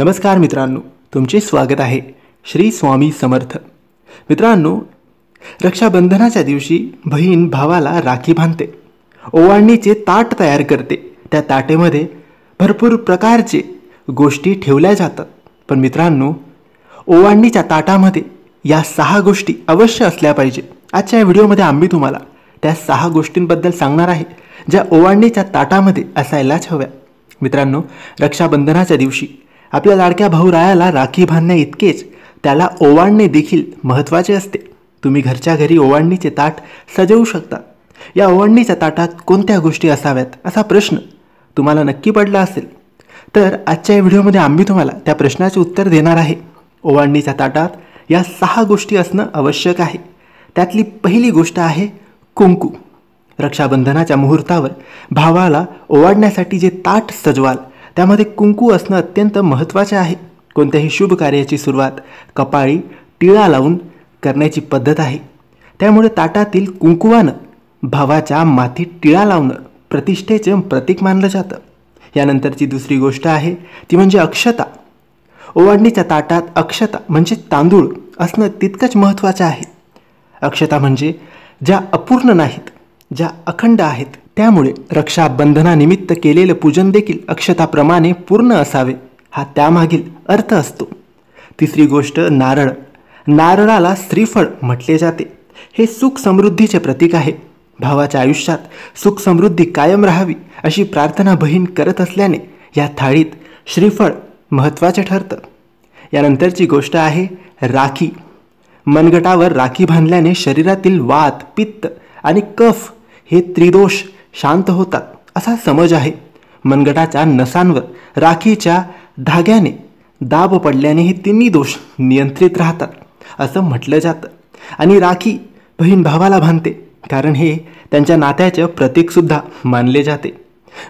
नमस्कार मित्रांनो तुमचे स्वागत आहे श्री स्वामी समर्थ. मित्रांनो रक्षाबंधनाच्या दिवशी बहीण भावाला राखी बांधते. ओवाळणीचे ताट तयार करते. त्या ताटेमध्ये भरपूर प्रकारचे गोष्टी ठेवल्या जातात. पण मित्रांनो ओवाळणीच्या ताटामध्ये या सहा गोष्टी अवश्य असल्या पाहिजे. आजच्या या व्हिडिओमध्ये आम्ही तुम्हाला त्या सहा गोष्टींबद्दल सांगणार आहे ज्या ओवाळणीच्या ताटामध्ये असायलाच हव्या. मित्रांनो रक्षाबंधनाच्या दिवशी आपल्या लाडक्या भाऊरायाला राखी बांधण्या इतकेच त्याला ओवाळणे देखील महत्त्वाचे असते. तुम्ही घरच्या घरी ओवाळणीचे ताट सजवू शकता. या ओवाळणीच्या ताटात कोणत्या गोष्टी असाव्यात असा प्रश्न तुम्हाला नक्की पडला असेल. तर आजच्या या व्हिडिओमध्ये आम्ही तुम्हाला त्या प्रश्नाचे उत्तर देणार आहे. ओवाळणीच्या ताटात या सहा गोष्टी असणं आवश्यक आहे. त्यातली पहिली गोष्ट आहे कुंकू. रक्षाबंधनाच्या मुहूर्तावर भावाला ओवाडण्यासाठी जे ताट सजवाल त्यामध्ये कुंकू असणं अत्यंत महत्त्वाचे आहे. कोणत्याही शुभ कार्याची सुरुवात कपाळी टिळा लावून करण्याची पद्धत आहे. त्यामुळे ताटातील कुंकुवानं भावाच्या मातीत टिळा लावणं प्रतिष्ठेचे प्रतीक मानलं जातं. यानंतरची दुसरी गोष्ट आहे ती म्हणजे अक्षता. ओवाडणीच्या ताटात अक्षता म्हणजे तांदूळ असणं तितकंच महत्त्वाचं आहे. अक्षता म्हणजे ज्या अपूर्ण नाहीत ज्या अखंड आहेत त्यामुळे रक्षाबंधनानिमित्त केलेलं पूजन देखील अक्षताप्रमाणे पूर्ण असावे हा त्यामागील अर्थ असतो. तिसरी गोष्ट नारळ. नारळाला श्रीफळ म्हटले जाते. हे सुख समृद्धीचे प्रतीक आहे. भावाच्या आयुष्यात सुख समृद्धी कायम राहावी अशी प्रार्थना बहीण करत असल्याने या थाळीत श्रीफळ महत्त्वाचे ठरतं. यानंतरची गोष्ट आहे राखी. मनगटावर राखी बांधल्याने शरीरातील वात पित्त आणि कफ हे त्रिदोष शांत होतात. असा समज आहे. मनगटाच्या नसांवर राखीच्या धाग्याने दाब पडल्याने हे तिन्ही दोष नियंत्रित राहतात असं म्हटलं जातं. आणि राखी बहीण भावाला बांधते कारण हे त्यांच्या नात्याचं प्रतीकसुद्धा मानले जाते.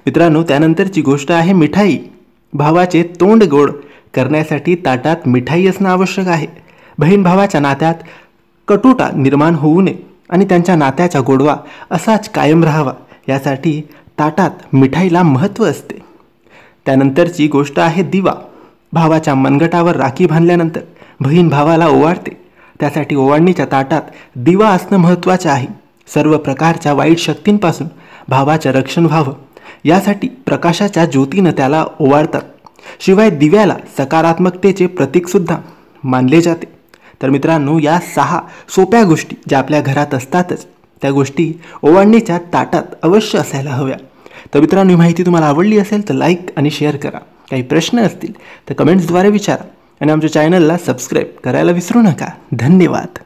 मित्रांनो त्यानंतरची गोष्ट आहे मिठाई. भावाचे तोंड गोड करण्यासाठी ताटात मिठाई असणं आवश्यक आहे. बहीण भावाच्या नात्यात कटुटा निर्माण होऊ नये आणि त्यांच्या नात्याचा गोडवा असाच कायम राहावा. यासाठी ताटात मिठाईला महत्त्व असते. त्यानंतरची गोष्ट आहे दिवा. भावाच्या मनगटावर राखी बांधल्यानंतर बहीण भावाला ओवाळते. त्यासाठी ओवाळणीच्या ताटात दिवा असणं महत्त्वाचं आहे. सर्व प्रकारच्या वाईट शक्तींपासून भावाचं रक्षण व्हावं. यासाठी प्रकाशाच्या ज्योतीनं त्याला ओवाळतात. शिवाय दिव्याला सकारात्मकतेचे प्रतीकसुद्धा मानले जाते. तर मित्रांनो या सहा सोप्या गोष्टी ज्या आपल्या घरात असतातच त्या गोष्टी ओवाळणीच्या ताटात अवश्य असायला हव्या. तर मित्रांनो ही माहिती तुम्हाला आवडली असेल तर लाईक आणि शेअर करा. काही प्रश्न असतील तर कमेंट्सद्वारे विचारा. आणि आमच्या चॅनलला सबस्क्राईब करायला विसरू नका. धन्यवाद.